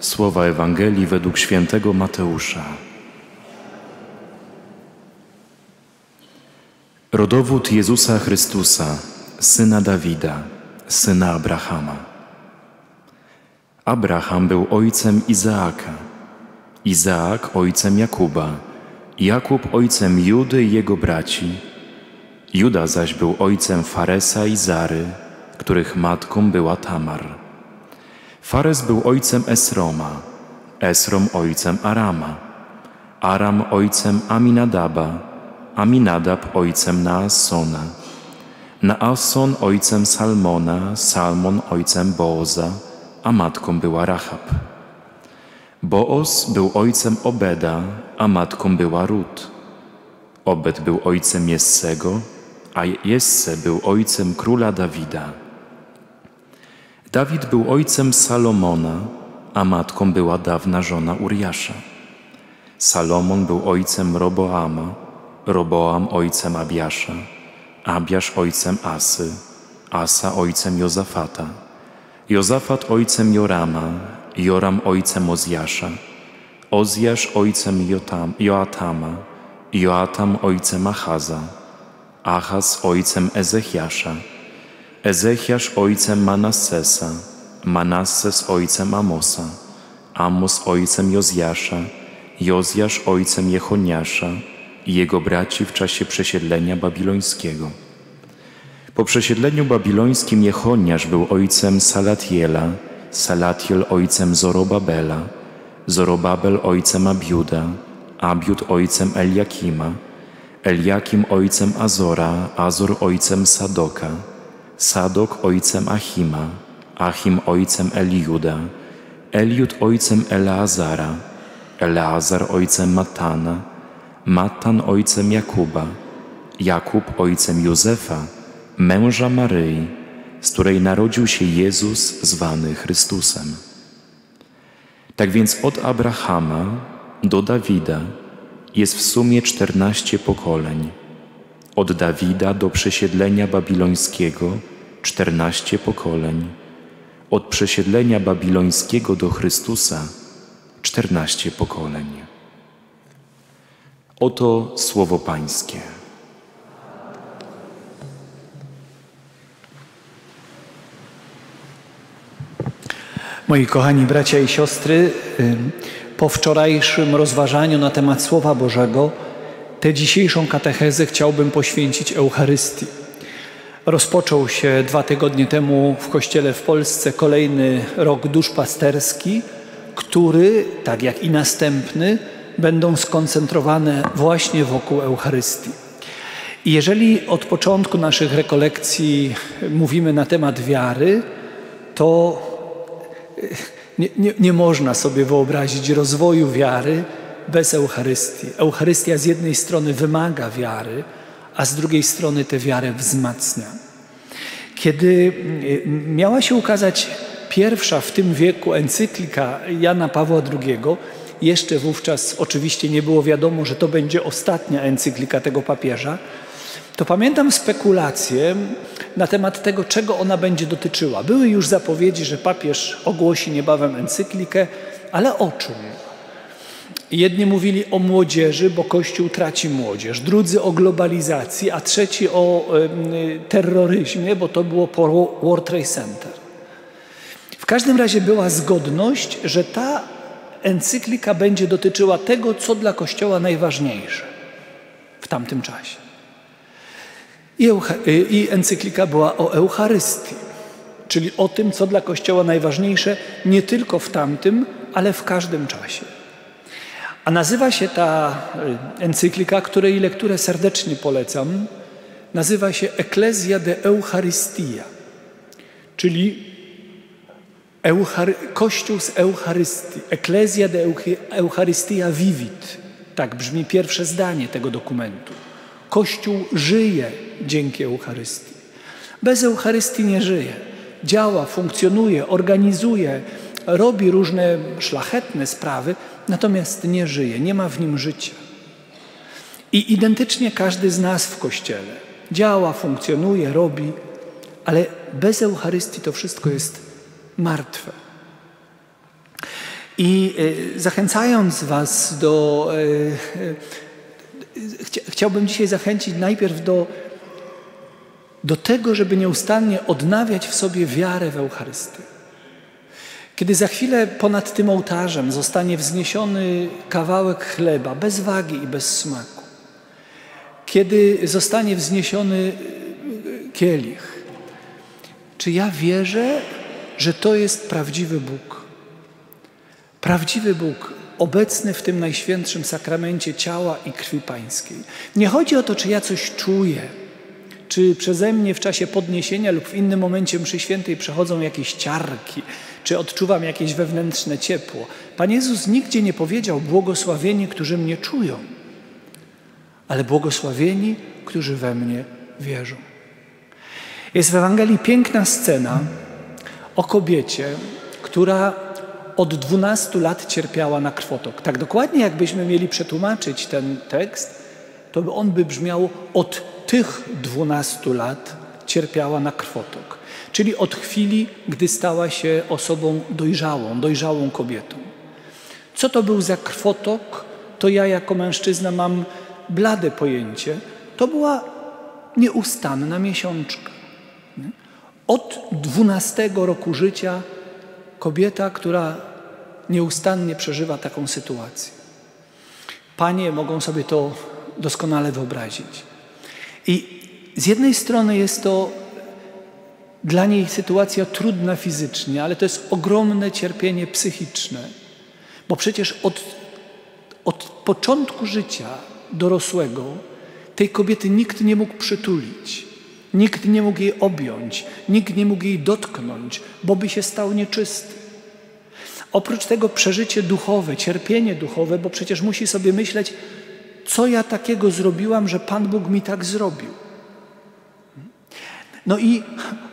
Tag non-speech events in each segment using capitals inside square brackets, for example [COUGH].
Słowa Ewangelii według świętego Mateusza. Rodowód Jezusa Chrystusa, syna Dawida, syna Abrahama. Abraham był ojcem Izaaka, Izaak ojcem Jakuba, Jakub ojcem Judy i jego braci. Juda zaś był ojcem Faresa i Zary, których matką była Tamar. Fares był ojcem Esroma, Esrom ojcem Arama, Aram ojcem Aminadaba, Aminadab ojcem Naassona, Naasson ojcem Salmona, Salmon ojcem Booza, a matką była Rahab. Boos był ojcem Obeda, a matką była Rut. Obed był ojcem Jessego, a Jesse był ojcem króla Dawida. Dawid był ojcem Salomona, a matką była dawna żona Uriasza. Salomon był ojcem Roboama, Roboam ojcem Abiasza, Abiasz ojcem Asy, Asa ojcem Jozafata, Jozafat ojcem Jorama, Joram ojcem Ozjasza, Ozjasz ojcem Jotam, Joatama, Joatam ojcem Achaza, Achaz ojcem Ezechiasza, Ezechiasz ojcem Manassesa, Manasses ojcem Amosa, Amos ojcem Jozjasza, Jozjasz ojcem Jechoniasza i jego braci w czasie przesiedlenia babilońskiego. Po przesiedleniu babilońskim Jechoniasz był ojcem Salatiela, Salatiel ojcem Zorobabela, Zorobabel ojcem Abiuda, Abiud ojcem Eliakima, Eliakim ojcem Azora, Azor ojcem Sadoka, Sadok ojcem Achima, Achim ojcem Eliuda, Eliud ojcem Eleazara, Eleazar ojcem Matana, Matan ojcem Jakuba, Jakub ojcem Józefa, męża Maryi, z której narodził się Jezus zwany Chrystusem. Tak więc od Abrahama do Dawida jest w sumie czternaście pokoleń. Od Dawida do przesiedlenia babilońskiego czternaście pokoleń. Od przesiedlenia babilońskiego do Chrystusa czternaście pokoleń. Oto słowo Pańskie. Moi kochani bracia i siostry, po wczorajszym rozważaniu na temat Słowa Bożego, tę dzisiejszą katechezę chciałbym poświęcić Eucharystii. Rozpoczął się dwa tygodnie temu w Kościele w Polsce kolejny rok duszpasterski, który, tak jak i następny, będą skoncentrowane właśnie wokół Eucharystii. I jeżeli od początku naszych rekolekcji mówimy na temat wiary, to nie, nie, nie można sobie wyobrazić rozwoju wiary bez Eucharystii. Eucharystia z jednej strony wymaga wiary, a z drugiej strony tę wiarę wzmacnia. Kiedy mm, miała się ukazać pierwsza w tym wieku encyklika Jana Pawła II, jeszcze wówczas oczywiście nie było wiadomo, że to będzie ostatnia encyklika tego papieża, to pamiętam spekulacje na temat tego, czego ona będzie dotyczyła. Były już zapowiedzi, że papież ogłosi niebawem encyklikę, ale o czym? Jedni mówili o młodzieży, bo Kościół traci młodzież, drudzy o globalizacji, a trzeci o y, terroryzmie, bo to było po World Trade Center. W każdym razie była zgodność, że ta encyklika będzie dotyczyła tego, co dla Kościoła najważniejsze w tamtym czasie. I, I encyklika była o Eucharystii, czyli o tym, co dla Kościoła najważniejsze nie tylko w tamtym, ale w każdym czasie. A nazywa się ta y, encyklika, której lekturę serdecznie polecam, nazywa się Ecclesia de Eucharistia, czyli Euchary Kościół z Eucharystii, Ecclesia de Eucharistia Vivit. Tak brzmi pierwsze zdanie tego dokumentu. Kościół żyje dzięki Eucharystii. Bez Eucharystii nie żyje. Działa, funkcjonuje, organizuje, robi różne szlachetne sprawy, natomiast nie żyje, nie ma w nim życia. I identycznie każdy z nas w Kościele działa, funkcjonuje, robi, ale bez Eucharystii to wszystko jest martwe. I zachęcając Was do. Chciałbym dzisiaj zachęcić najpierw do, do tego, żeby nieustannie odnawiać w sobie wiarę w Eucharystię. Kiedy za chwilę ponad tym ołtarzem zostanie wzniesiony kawałek chleba bez wagi i bez smaku, kiedy zostanie wzniesiony kielich, czy ja wierzę, że to jest prawdziwy Bóg? Prawdziwy Bóg, obecny w tym najświętszym sakramencie ciała i krwi Pańskiej. Nie chodzi o to, czy ja coś czuję, czy przeze mnie w czasie podniesienia lub w innym momencie mszy świętej przechodzą jakieś ciarki, czy odczuwam jakieś wewnętrzne ciepło. Pan Jezus nigdzie nie powiedział błogosławieni, którzy mnie czują, ale błogosławieni, którzy we mnie wierzą. Jest w Ewangelii piękna scena o kobiecie, która od 12 lat cierpiała na krwotok. Tak dokładnie, jakbyśmy mieli przetłumaczyć ten tekst, to on by brzmiał od tych 12 lat cierpiała na krwotok. Czyli od chwili, gdy stała się osobą dojrzałą, dojrzałą kobietą. Co to był za krwotok, to ja jako mężczyzna mam blade pojęcie. To była nieustanna miesiączka. Od 12 roku życia kobieta, która nieustannie przeżywa taką sytuację. Panie mogą sobie to doskonale wyobrazić. I z jednej strony jest to dla niej sytuacja trudna fizycznie, ale to jest ogromne cierpienie psychiczne, bo przecież od, od początku życia dorosłego tej kobiety nikt nie mógł przytulić, nikt nie mógł jej objąć, nikt nie mógł jej dotknąć, bo by się stał nieczysty. Oprócz tego przeżycie duchowe, cierpienie duchowe, bo przecież musi sobie myśleć, co ja takiego zrobiłam, że Pan Bóg mi tak zrobił. No i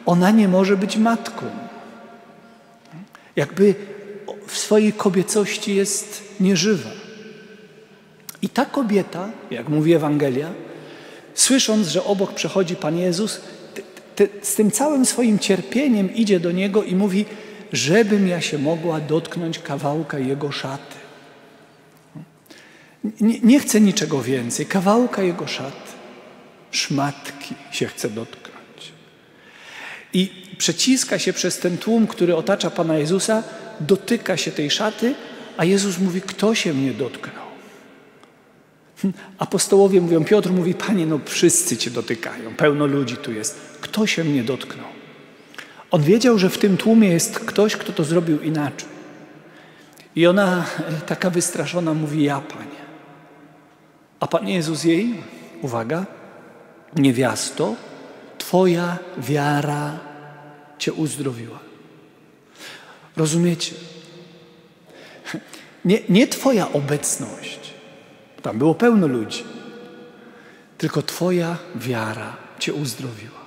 ona nie może być matką. Jakby w swojej kobiecości jest nieżywa. I ta kobieta, jak mówi Ewangelia, słysząc, że obok przechodzi Pan Jezus, z tym całym swoim cierpieniem idzie do Niego i mówi, żebym ja się mogła dotknąć kawałka Jego szaty. Nie, nie chcę niczego więcej, kawałka Jego szaty, szmatki się chce dotknąć. I przeciska się przez ten tłum, który otacza Pana Jezusa, dotyka się tej szaty, a Jezus mówi, kto się mnie dotknął? Hm, apostołowie mówią, Piotr mówi, Panie, no wszyscy Cię dotykają, pełno ludzi tu jest. Kto się mnie dotknął? On wiedział, że w tym tłumie jest ktoś, kto to zrobił inaczej. I ona, e, taka wystraszona, mówi, ja, Panie. A Pan Jezus jej, uwaga, niewiasto, Twoja wiara Cię uzdrowiła. Rozumiecie? Nie, nie Twoja obecność, tam było pełno ludzi, tylko Twoja wiara Cię uzdrowiła.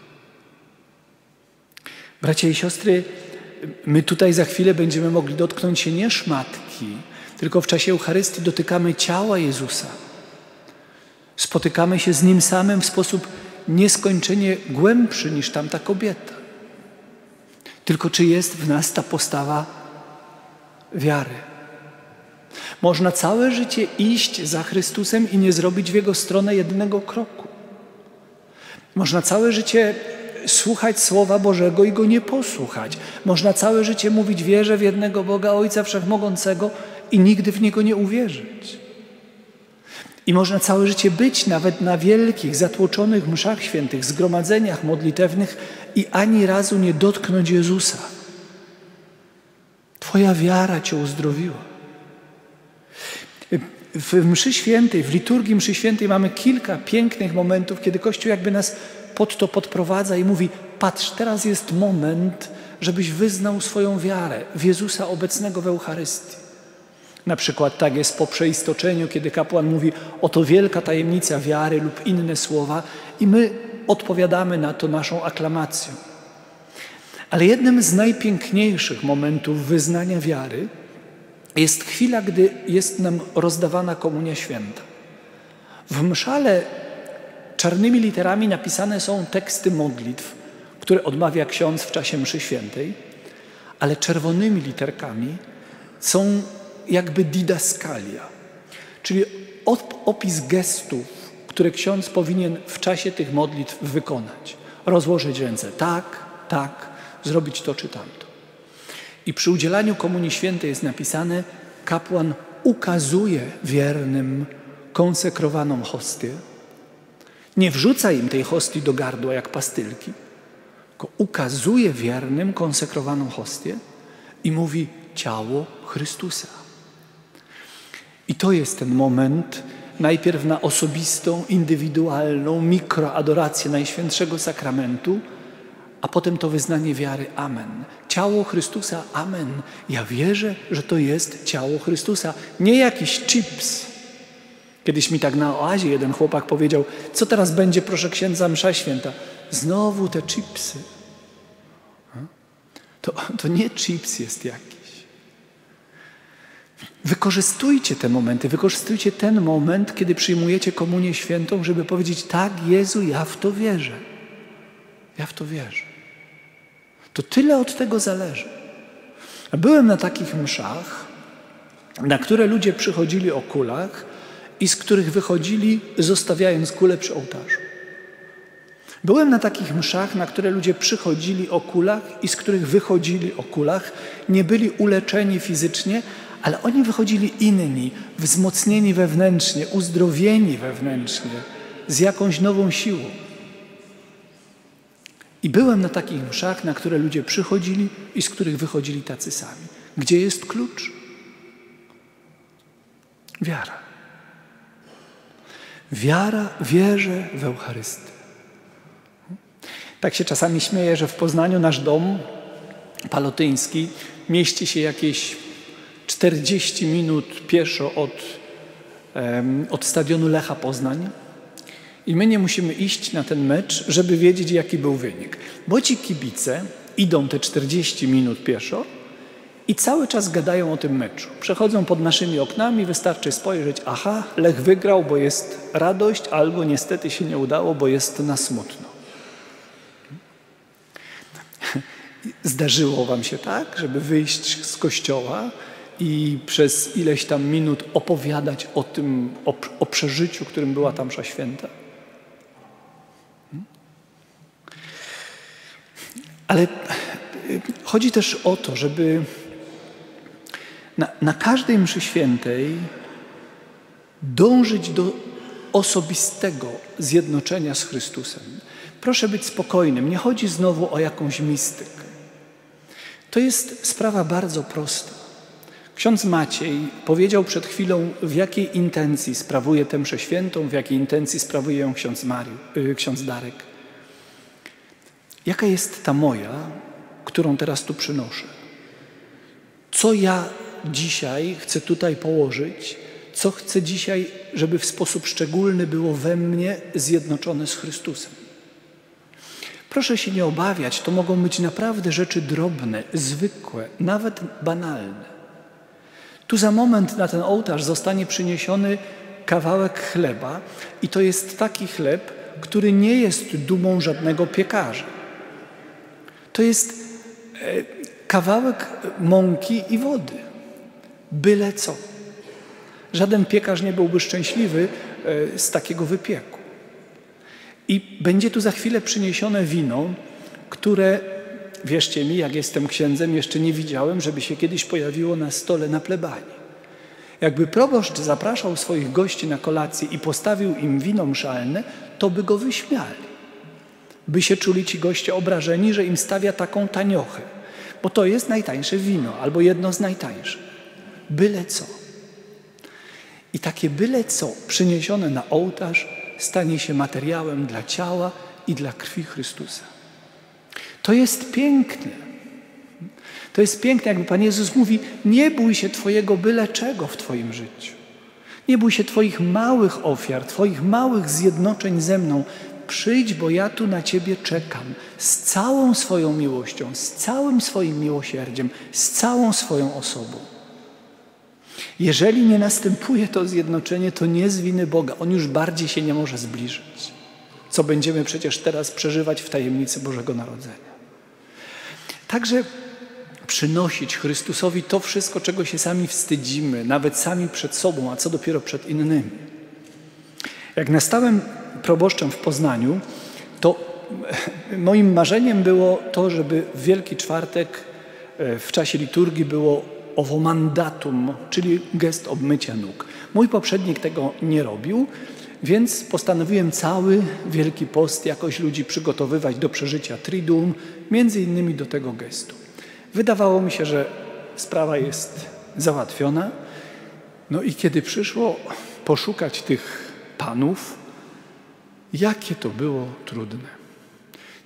Bracia i siostry, my tutaj za chwilę będziemy mogli dotknąć się nie szmatki, tylko w czasie Eucharystii dotykamy ciała Jezusa. Spotykamy się z Nim samym w sposób nieskończenie głębszy niż tamta kobieta. Tylko czy jest w nas ta postawa wiary? Można całe życie iść za Chrystusem i nie zrobić w Jego stronę jednego kroku. Można całe życie słuchać Słowa Bożego i go nie posłuchać. Można całe życie mówić wierzę w jednego Boga, Ojca Wszechmogącego i nigdy w Niego nie uwierzyć. I można całe życie być nawet na wielkich, zatłoczonych mszach świętych, zgromadzeniach modlitewnych i ani razu nie dotknąć Jezusa. Twoja wiara Cię uzdrowiła. W mszy świętej, w liturgii mszy świętej mamy kilka pięknych momentów, kiedy Kościół jakby nas pod to podprowadza i mówi: Patrz, teraz jest moment, żebyś wyznał swoją wiarę w Jezusa obecnego w Eucharystii. Na przykład tak jest po przeistoczeniu, kiedy kapłan mówi: Oto wielka tajemnica wiary lub inne słowa, i my odpowiadamy na to naszą aklamacją. Ale jednym z najpiękniejszych momentów wyznania wiary jest chwila, gdy jest nam rozdawana komunia święta. W mszale czarnymi literami napisane są teksty modlitw, które odmawia ksiądz w czasie mszy świętej, ale czerwonymi literkami są jakby didaskalia, czyli opis gestów, które ksiądz powinien w czasie tych modlitw wykonać. Rozłożyć ręce tak, tak, zrobić to czy tamto. I przy udzielaniu Komunii Świętej jest napisane, kapłan ukazuje wiernym konsekrowaną hostię. Nie wrzuca im tej hostii do gardła jak pastylki, tylko ukazuje wiernym konsekrowaną hostię i mówi ciało Chrystusa. I to jest ten moment, najpierw na osobistą, indywidualną mikroadorację Najświętszego Sakramentu, a potem to wyznanie wiary Amen. Ciało Chrystusa, Amen. Ja wierzę, że to jest ciało Chrystusa, nie jakiś chips. Kiedyś mi tak na oazie jeden chłopak powiedział, co teraz będzie, proszę księdza, msza święta? Znowu te chipsy. To, to nie chips jest jakiś. Wykorzystujcie te momenty, wykorzystujcie ten moment, kiedy przyjmujecie komunię świętą, żeby powiedzieć: Tak, Jezu, ja w to wierzę. Ja w to wierzę. To tyle od tego zależy. Byłem na takich mszach, na które ludzie przychodzili o kulach i z których wychodzili, zostawiając kulę przy ołtarzu. Byłem na takich mszach, na które ludzie przychodzili o kulach i z których wychodzili o kulach, nie byli uleczeni fizycznie, ale oni wychodzili inni, wzmocnieni wewnętrznie, uzdrowieni wewnętrznie, z jakąś nową siłą. I byłem na takich mszach, na które ludzie przychodzili i z których wychodzili tacy sami. Gdzie jest klucz? Wiara. Wiara, wierzę w Eucharystię. Tak się czasami śmieję, że w Poznaniu nasz dom palotyński mieści się jakieś 40 minut pieszo od, od stadionu Lecha Poznań. I my nie musimy iść na ten mecz, żeby wiedzieć, jaki był wynik. Bo ci kibice idą te 40 minut pieszo i cały czas gadają o tym meczu. Przechodzą pod naszymi oknami, wystarczy spojrzeć, aha, Lech wygrał, bo jest radość, albo niestety się nie udało, bo jest na smutno. [LAUGHS] Zdarzyło wam się tak, żeby wyjść z kościoła i przez ileś tam minut opowiadać o tym, o, o przeżyciu, którym była tam msza święta? Ale chodzi też o to, żeby na, na każdej mszy świętej dążyć do osobistego zjednoczenia z Chrystusem. Proszę być spokojnym, nie chodzi znowu o jakąś mistykę. To jest sprawa bardzo prosta. Ksiądz Maciej powiedział przed chwilą, w jakiej intencji sprawuje tę mszę świętą, w jakiej intencji sprawuje ją ksiądz, Mariu, y, ksiądz Darek. Jaka jest ta moja, którą teraz tu przynoszę? Co ja dzisiaj chcę tutaj położyć? Co chcę dzisiaj, żeby w sposób szczególny było we mnie zjednoczone z Chrystusem? Proszę się nie obawiać, to mogą być naprawdę rzeczy drobne, zwykłe, nawet banalne. Tu za moment na ten ołtarz zostanie przyniesiony kawałek chleba i to jest taki chleb, który nie jest dumą żadnego piekarza. To jest e, kawałek mąki i wody. Byle co. Żaden piekarz nie byłby szczęśliwy e, z takiego wypieku. I będzie tu za chwilę przyniesione wino, które Wierzcie mi, jak jestem księdzem, jeszcze nie widziałem, żeby się kiedyś pojawiło na stole na plebanii. Jakby proboszcz zapraszał swoich gości na kolację i postawił im wino mszalne, to by go wyśmiali. By się czuli ci goście obrażeni, że im stawia taką taniochę, bo to jest najtańsze wino albo jedno z najtańszych. Byle co. I takie byle co przyniesione na ołtarz stanie się materiałem dla ciała i dla krwi Chrystusa. To jest piękne. To jest piękne, jakby Pan Jezus mówi: Nie bój się Twojego byle czego w Twoim życiu. Nie bój się Twoich małych ofiar, Twoich małych zjednoczeń ze mną. Przyjdź, bo ja tu na Ciebie czekam z całą swoją miłością, z całym swoim miłosierdziem, z całą swoją osobą. Jeżeli nie następuje to zjednoczenie, to nie z winy Boga. On już bardziej się nie może zbliżyć, co będziemy przecież teraz przeżywać w tajemnicy Bożego Narodzenia. Także przynosić Chrystusowi to wszystko, czego się sami wstydzimy, nawet sami przed sobą, a co dopiero przed innymi. Jak nastałem proboszczem w Poznaniu, to [LAUGHS] moim marzeniem było to, żeby w Wielki Czwartek e, w czasie liturgii było owo mandatum, czyli gest obmycia nóg. Mój poprzednik tego nie robił, więc postanowiłem cały Wielki Post jakoś ludzi przygotowywać do przeżycia Triduum, między innymi do tego gestu. Wydawało mi się, że sprawa jest załatwiona. No i kiedy przyszło poszukać tych panów, jakie to było trudne.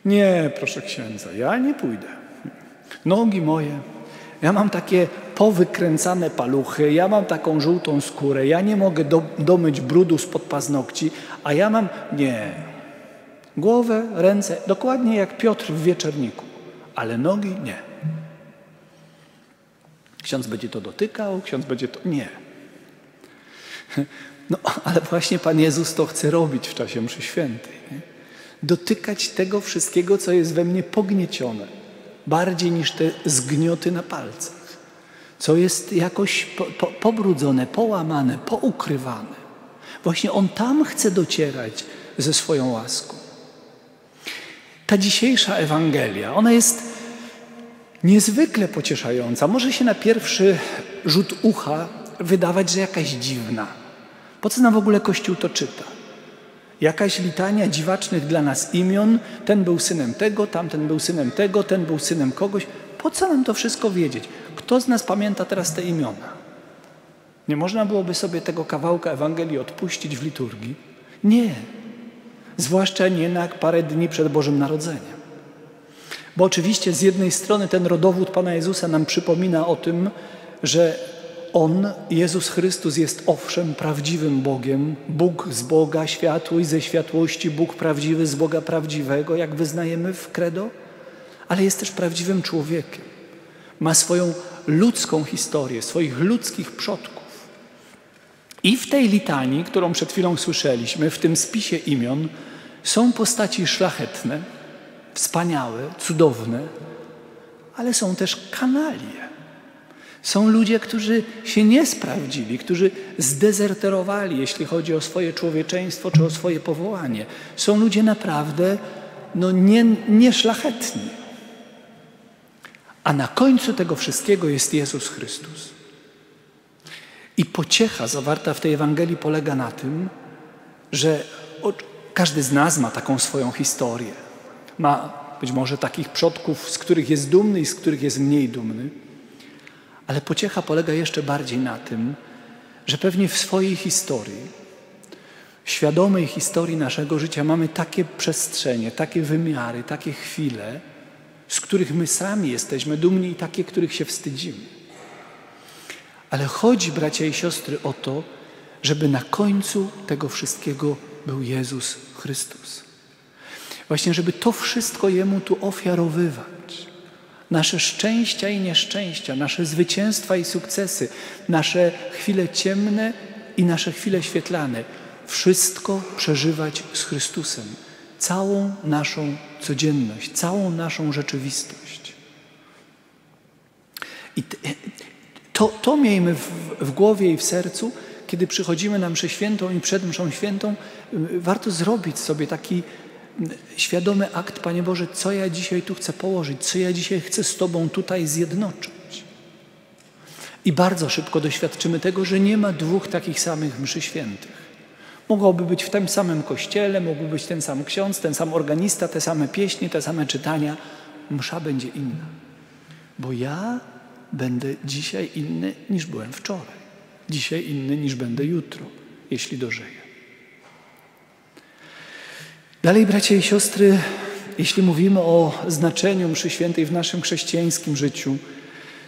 Nie, proszę księdza, ja nie pójdę. Nogi moje, ja mam takie powykręcane paluchy, ja mam taką żółtą skórę, ja nie mogę do, domyć brudu spod paznokci, a ja mam. Nie. Głowę, ręce, dokładnie jak Piotr w wieczerniku, ale nogi nie. Ksiądz będzie to dotykał, ksiądz będzie to. Nie. [LAUGHS] No, ale właśnie Pan Jezus to chce robić w czasie mszy świętej. Nie? Dotykać tego wszystkiego, co jest we mnie pogniecione, bardziej niż te zgnioty na palcach, co jest jakoś po, po, pobrudzone, połamane, poukrywane. Właśnie On tam chce docierać ze swoją łaską. Ta dzisiejsza Ewangelia, ona jest niezwykle pocieszająca. Może się na pierwszy rzut ucha wydawać, że jakaś dziwna. Po co nam w ogóle Kościół to czyta? Jakaś litania dziwacznych dla nas imion, ten był synem tego, tamten był synem tego, ten był synem kogoś. Po co nam to wszystko wiedzieć? Kto z nas pamięta teraz te imiona? Nie można byłoby sobie tego kawałka Ewangelii odpuścić w liturgii? Nie. Zwłaszcza nie na parę dni przed Bożym Narodzeniem. Bo oczywiście z jednej strony ten rodowód Pana Jezusa nam przypomina o tym, że On, Jezus Chrystus, jest owszem prawdziwym Bogiem, Bóg z Boga, światłość ze światłości, Bóg prawdziwy z Boga prawdziwego, jak wyznajemy w credo, ale jest też prawdziwym człowiekiem. Ma swoją ludzką historię, swoich ludzkich przodków. I w tej litanii, którą przed chwilą słyszeliśmy, w tym spisie imion, są postaci szlachetne, wspaniałe, cudowne, ale są też kanalie. Są ludzie, którzy się nie sprawdzili, którzy zdezerterowali, jeśli chodzi o swoje człowieczeństwo czy o swoje powołanie. Są ludzie naprawdę no, nie, nieszlachetni. A na końcu tego wszystkiego jest Jezus Chrystus. I pociecha zawarta w tej Ewangelii polega na tym, że każdy z nas ma taką swoją historię. Ma być może takich przodków, z których jest dumny i z których jest mniej dumny. Ale pociecha polega jeszcze bardziej na tym, że pewnie w swojej historii, świadomej historii naszego życia mamy takie przestrzenie, takie wymiary, takie chwile, z których my sami jesteśmy dumni i takie, których się wstydzimy. Ale chodzi, bracia i siostry, o to, żeby na końcu tego wszystkiego był Jezus Chrystus. Właśnie, żeby to wszystko Jemu tu ofiarowywać. Nasze szczęścia i nieszczęścia, nasze zwycięstwa i sukcesy, nasze chwile ciemne i nasze chwile świetlane. Wszystko przeżywać z Chrystusem. Całą naszą codzienność, całą naszą rzeczywistość. I to, to miejmy w, w głowie i w sercu, kiedy przychodzimy na mszę świętą i przed mszą świętą, warto zrobić sobie taki świadomy akt, Panie Boże, co ja dzisiaj tu chcę położyć, co ja dzisiaj chcę z Tobą tutaj zjednoczyć. I bardzo szybko doświadczymy tego, że nie ma dwóch takich samych mszy świętych. Mogłoby być w tym samym kościele, mógłby być ten sam ksiądz, ten sam organista, te same pieśni, te same czytania. Msza będzie inna. Bo ja będę dzisiaj inny niż byłem wczoraj. Dzisiaj inny niż będę jutro, jeśli dożyję. Dalej, bracia i siostry, jeśli mówimy o znaczeniu mszy świętej w naszym chrześcijańskim życiu,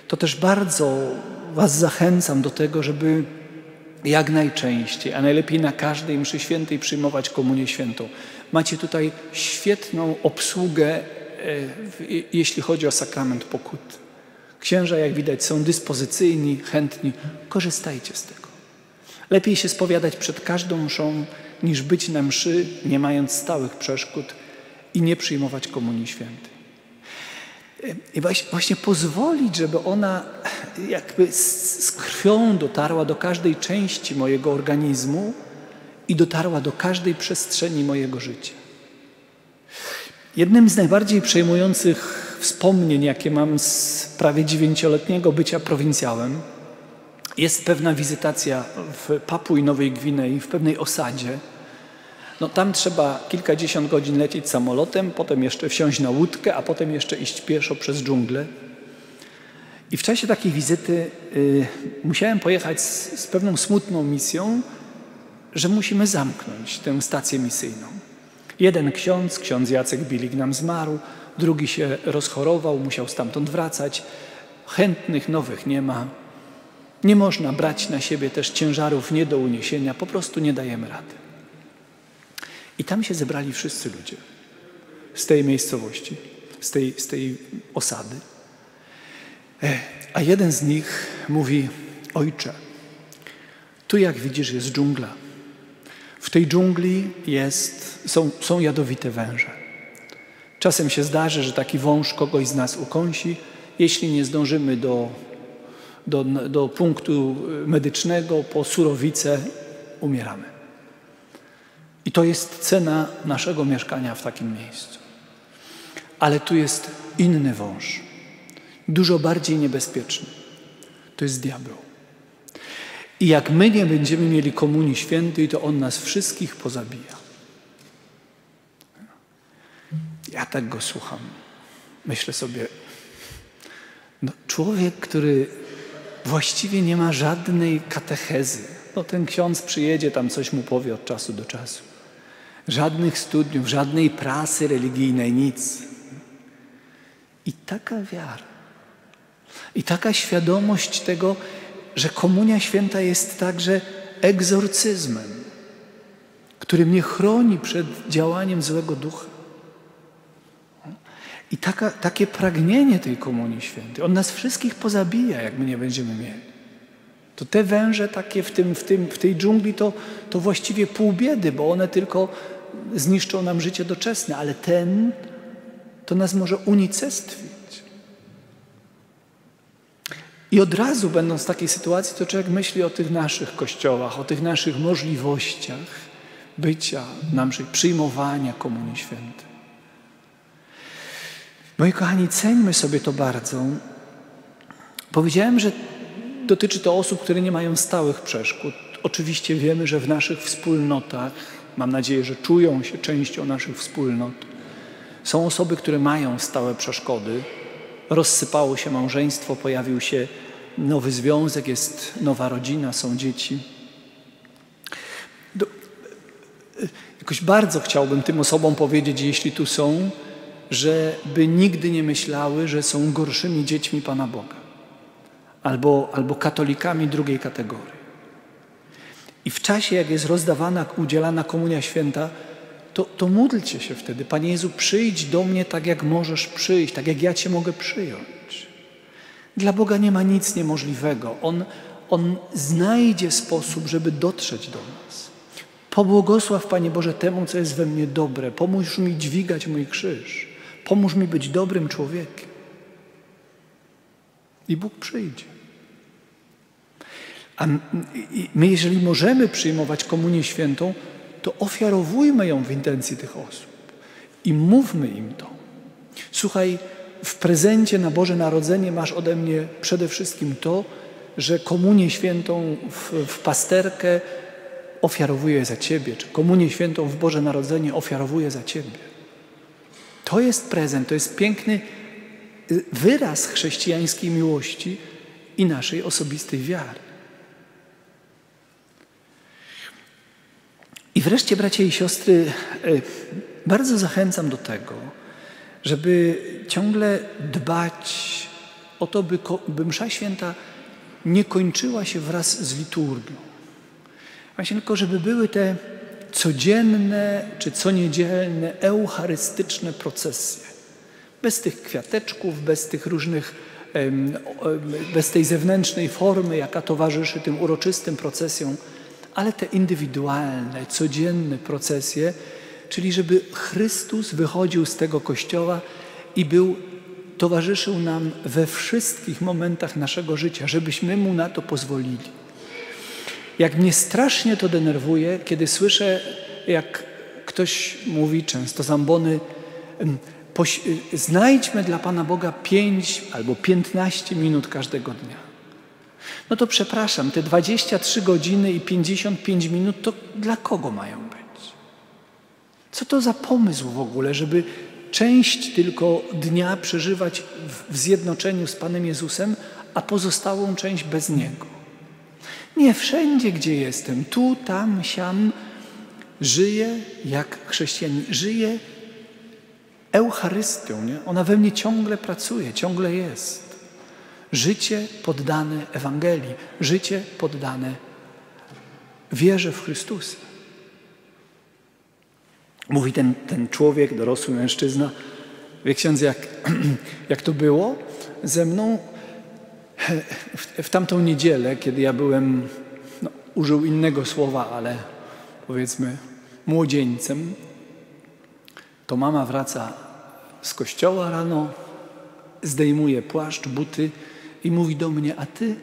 to też bardzo Was zachęcam do tego, żeby jak najczęściej, a najlepiej na każdej mszy świętej przyjmować komunię świętą. Macie tutaj świetną obsługę, e, jeśli chodzi o sakrament pokuty. Księża, jak widać, są dyspozycyjni, chętni. Korzystajcie z tego. Lepiej się spowiadać przed każdą mszą, niż być na mszy, nie mając stałych przeszkód i nie przyjmować komunii świętej. I właśnie pozwolić, żeby ona jakby z krwią dotarła do każdej części mojego organizmu i dotarła do każdej przestrzeni mojego życia. Jednym z najbardziej przejmujących wspomnień, jakie mam z prawie dziewięcioletniego bycia prowincjałem, jest pewna wizytacja w Papui Nowej Gwinei, w pewnej osadzie. No tam trzeba kilkadziesiąt godzin lecieć samolotem, potem jeszcze wsiąść na łódkę, a potem jeszcze iść pieszo przez dżunglę. I w czasie takiej wizyty y, musiałem pojechać z, z pewną smutną misją, że musimy zamknąć tę stację misyjną. Jeden ksiądz, ksiądz Jacek Bilik nam zmarł, drugi się rozchorował, musiał stamtąd wracać. Chętnych nowych nie ma. Nie można brać na siebie też ciężarów nie do uniesienia, po prostu nie dajemy rady. I tam się zebrali wszyscy ludzie z tej miejscowości, z tej, z tej osady. E, a jeden z nich mówi: Ojcze, tu jak widzisz jest dżungla. W tej dżungli jest, są, są jadowite węże. Czasem się zdarzy, że taki wąż kogoś z nas ukąsi. Jeśli nie zdążymy do, do, do punktu medycznego, po surowicę umieramy. I to jest cena naszego mieszkania w takim miejscu. Ale tu jest inny wąż, dużo bardziej niebezpieczny. To jest diabeł. I jak my nie będziemy mieli komunii świętej, to on nas wszystkich pozabija. Ja tak go słucham. Myślę sobie, no człowiek, który właściwie nie ma żadnej katechezy. No ten ksiądz przyjedzie, tam coś mu powie od czasu do czasu. Żadnych studiów, żadnej prasy religijnej, nic. I taka wiara. I taka świadomość tego, że Komunia Święta jest także egzorcyzmem, który mnie chroni przed działaniem złego ducha. I taka, takie pragnienie tej Komunii Świętej, on nas wszystkich pozabija, jak my nie będziemy mieli. To te węże takie w, tym, w, tym, w tej dżungli to, to właściwie pół biedy, bo one tylko zniszczą nam życie doczesne, ale ten to nas może unicestwić. I od razu, będąc w takiej sytuacji, to człowiek myśli o tych naszych kościołach, o tych naszych możliwościach bycia, nam przyjmowania Komunii Świętej. Moi kochani, ceńmy sobie to bardzo. Powiedziałem, że dotyczy to osób, które nie mają stałych przeszkód. Oczywiście wiemy, że w naszych wspólnotach, mam nadzieję, że czują się częścią naszych wspólnot, są osoby, które mają stałe przeszkody. Rozsypało się małżeństwo, pojawił się nowy związek, jest nowa rodzina, są dzieci. Do, jakoś bardzo chciałbym tym osobom powiedzieć, jeśli tu są, żeby nigdy nie myślały, że są gorszymi dziećmi Pana Boga albo, albo katolikami drugiej kategorii. I w czasie, jak jest rozdawana, udzielana komunia święta, to, to módlcie się wtedy. Panie Jezu, przyjdź do mnie tak, jak możesz przyjść, tak jak ja Cię mogę przyjąć. Dla Boga nie ma nic niemożliwego. On, on znajdzie sposób, żeby dotrzeć do nas. Pobłogosław, Panie Boże, temu, co jest we mnie dobre. Pomóż mi dźwigać mój krzyż. Pomóż mi być dobrym człowiekiem. I Bóg przyjdzie. A my, jeżeli możemy przyjmować komunię świętą, to ofiarowujmy ją w intencji tych osób i mówmy im to. Słuchaj, w prezencie na Boże Narodzenie masz ode mnie przede wszystkim to, że komunię świętą w, w pasterkę ofiarowuję za Ciebie, czy komunię świętą w Boże Narodzenie ofiarowuję za Ciebie. To jest prezent, to jest piękny y, wyraz chrześcijańskiej miłości i naszej osobistej wiary. I wreszcie, bracia i siostry, y, bardzo zachęcam do tego, żeby ciągle dbać o to, by, by msza święta nie kończyła się wraz z liturgią. Właśnie tylko, żeby były te codzienne czy coniedzielne eucharystyczne procesje. Bez tych kwiateczków, bez tych różnych, bez tej zewnętrznej formy, jaka towarzyszy tym uroczystym procesjom, ale te indywidualne, codzienne procesje, czyli żeby Chrystus wychodził z tego kościoła i był towarzyszył nam we wszystkich momentach naszego życia, żebyśmy Mu na to pozwolili. Jak mnie strasznie to denerwuje, kiedy słyszę, jak ktoś mówi często zambony, znajdźmy dla Pana Boga pięć albo piętnaście minut każdego dnia. No to przepraszam, te 23 godziny i 55 minut to dla kogo mają być? Co to za pomysł w ogóle, żeby część tylko dnia przeżywać w zjednoczeniu z Panem Jezusem, a pozostałą część bez Niego? Nie wszędzie, gdzie jestem, tu, tam, siam, żyję jak chrześcijanin, żyję Eucharystią. Nie? Ona we mnie ciągle pracuje, ciągle jest. Życie poddane Ewangelii, życie poddane wierze w Chrystusa. Mówi ten, ten człowiek, dorosły mężczyzna, wie ksiądz, jak, [CLEARS THROAT] jak to było? Ze mną w, w tamtą niedzielę, kiedy ja byłem, no, użył innego słowa, ale powiedzmy młodzieńcem, to mama wraca z kościoła rano, zdejmuje płaszcz, buty i mówi do mnie, a ty?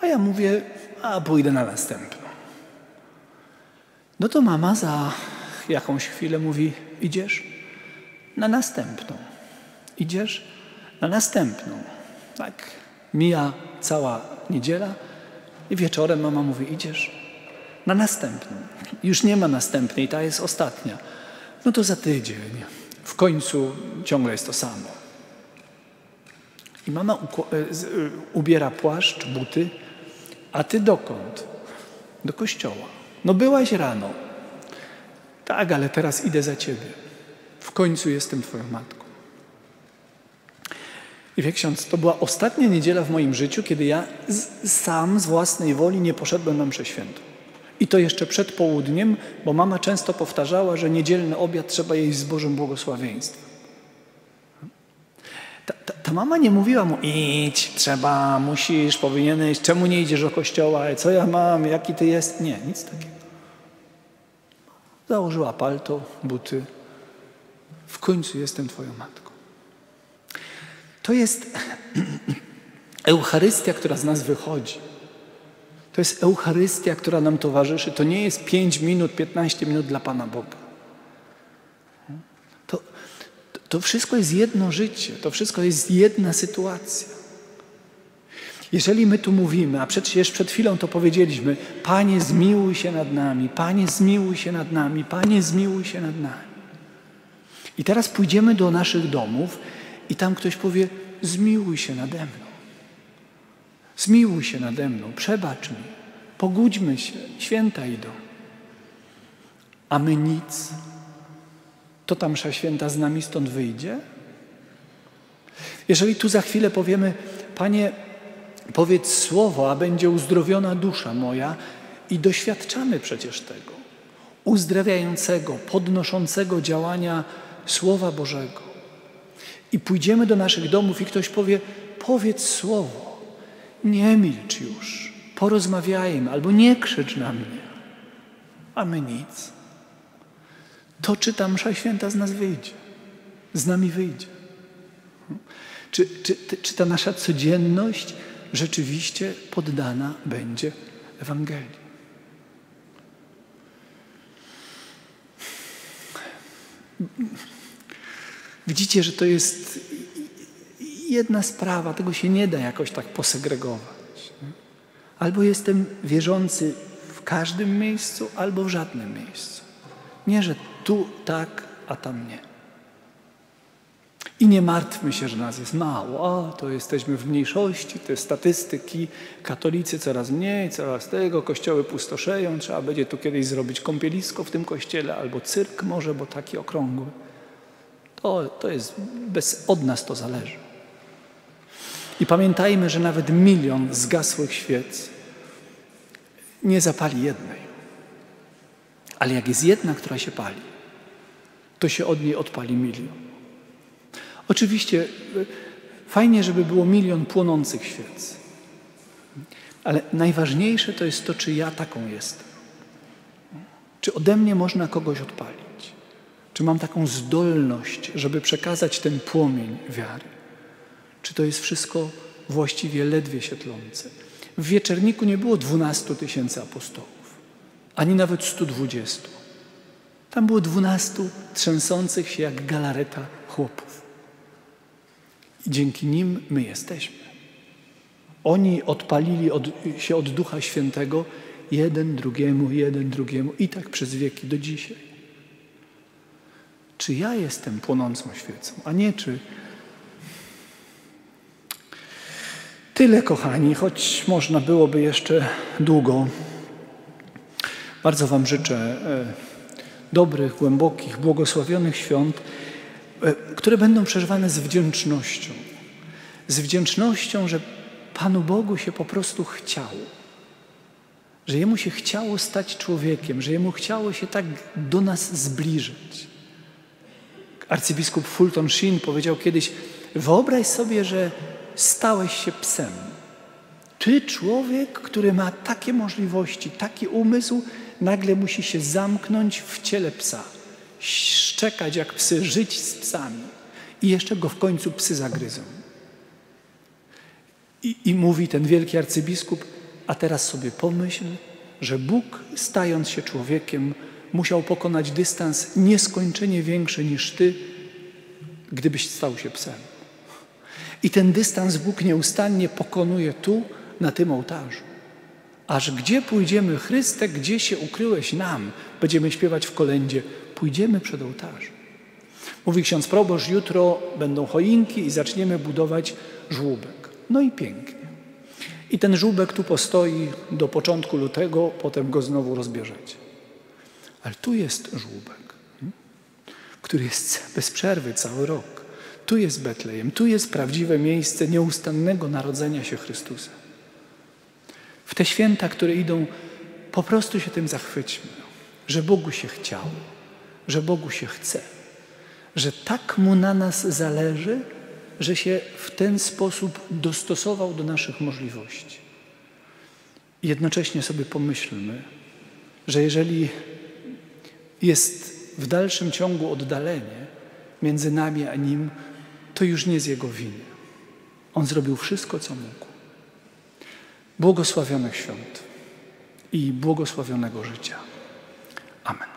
A ja mówię, a pójdę na następną. No to mama za jakąś chwilę mówi, idziesz? Na następną. Idziesz? Na następną. Tak, mija cała niedziela i wieczorem mama mówi, idziesz? Na następną. Już nie ma następnej, ta jest ostatnia. No to za tydzień. W końcu ciągle jest to samo. I mama e, e, ubiera płaszcz, buty, a ty dokąd? Do kościoła. No byłaś rano. Tak, ale teraz idę za ciebie. W końcu jestem twoją matką. I wie ksiądz, to była ostatnia niedziela w moim życiu, kiedy ja z, sam z własnej woli nie poszedłem na mszę świętą. I to jeszcze przed południem, bo mama często powtarzała, że niedzielny obiad trzeba jeść z Bożym błogosławieństwem. Ta, ta, ta, mama nie mówiła mu, idź, trzeba, musisz, powinieneś, czemu nie idziesz do kościoła, co ja mam, jaki ty jest. Nie, nic takiego. Założyła palto, buty. W końcu jestem twoją matką. To jest [CLEARS THROAT] Eucharystia, która z nas wychodzi. To jest Eucharystia, która nam towarzyszy. To nie jest 5 minut, 15 minut dla Pana Boga. To, to wszystko jest jedno życie, to wszystko jest jedna sytuacja. Jeżeli my tu mówimy, a przecież przed chwilą to powiedzieliśmy, Panie zmiłuj się nad nami, Panie zmiłuj się nad nami, Panie zmiłuj się nad nami. I teraz pójdziemy do naszych domów i tam ktoś powie, zmiłuj się nade mną. Zmiłuj się nade mną, przebacz mi, pogódźmy się, święta idą. A my nic. To ta msza święta z nami stąd wyjdzie? Jeżeli tu za chwilę powiemy, Panie, powiedz słowo, a będzie uzdrowiona dusza moja i doświadczamy przecież tego uzdrawiającego, podnoszącego działania Słowa Bożego. I pójdziemy do naszych domów i ktoś powie, powiedz słowo. Nie milcz już, porozmawiajmy, albo nie krzycz na mnie. A my nic. To czy ta msza święta z nas wyjdzie? Z nami wyjdzie. Czy, czy, czy ta nasza codzienność rzeczywiście poddana będzie Ewangelii? Widzicie, że to jest jedna sprawa, tego się nie da jakoś tak posegregować. Albo jestem wierzący w każdym miejscu, albo w żadnym miejscu. Nie, że tu tak, a tam nie. I nie martwmy się, że nas jest mało. O, to jesteśmy w mniejszości, te statystyki, katolicy coraz mniej, coraz tego, kościoły pustoszeją, trzeba będzie tu kiedyś zrobić kąpielisko w tym kościele, albo cyrk może, bo taki okrągły. To, to jest, bez, od nas to zależy. I pamiętajmy, że nawet milion zgasłych świec nie zapali jednej. Ale jak jest jedna, która się pali, to się od niej odpali milion. Oczywiście fajnie, żeby było milion płonących świec. Ale najważniejsze to jest to, czy ja taką jestem. Czy ode mnie można kogoś odpalić. Czy mam taką zdolność, żeby przekazać ten płomień wiary? Czy to jest wszystko właściwie ledwie się tlące? W wieczerniku nie było 12 tysięcy apostołów, ani nawet 120. Tam było 12 trzęsących się jak galareta chłopów. I dzięki nim my jesteśmy. Oni odpalili od, się od Ducha Świętego jeden drugiemu, jeden drugiemu i tak przez wieki do dzisiaj. Czy ja jestem płonącą świecą, a nie czy. Tyle, kochani, choć można byłoby jeszcze długo. Bardzo Wam życzę e, dobrych, głębokich, błogosławionych świąt, e, które będą przeżywane z wdzięcznością. Z wdzięcznością, że Panu Bogu się po prostu chciało. Że Jemu się chciało stać człowiekiem, że Jemu chciało się tak do nas zbliżyć. Arcybiskup Fulton Sheen powiedział kiedyś: Wyobraź sobie, że stałeś się psem. Ty, człowiek, który ma takie możliwości, taki umysł, nagle musi się zamknąć w ciele psa, szczekać jak psy, żyć z psami i jeszcze go w końcu psy zagryzą. I, I mówi ten wielki arcybiskup, a teraz sobie pomyśl, że Bóg, stając się człowiekiem, musiał pokonać dystans nieskończenie większy niż ty, gdybyś stał się psem. I ten dystans Bóg nieustannie pokonuje tu, na tym ołtarzu. Aż gdzie pójdziemy, Chryste, gdzie się ukryłeś nam? Będziemy śpiewać w kolędzie. Pójdziemy przed ołtarzem. Mówi ksiądz proboszcz, jutro będą choinki i zaczniemy budować żłóbek. No i pięknie. I ten żółbek tu postoi do początku lutego, potem go znowu rozbierzecie. Ale tu jest żółbek, hmm, który jest bez przerwy cały rok. Tu jest Betlejem, tu jest prawdziwe miejsce nieustannego narodzenia się Chrystusa. W te święta, które idą, po prostu się tym zachwyćmy, że Bogu się chciało, że Bogu się chce, że tak Mu na nas zależy, że się w ten sposób dostosował do naszych możliwości. Jednocześnie sobie pomyślmy, że jeżeli jest w dalszym ciągu oddalenie między nami a Nim, to już nie z Jego winy. On zrobił wszystko, co mógł. Błogosławionych świąt i błogosławionego życia. Amen.